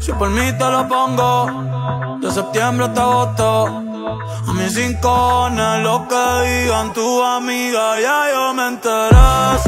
Si por mí te lo pongo, de septiembre hasta agosto. A mis cinco lo que digan tu amiga, ya yo me enteré,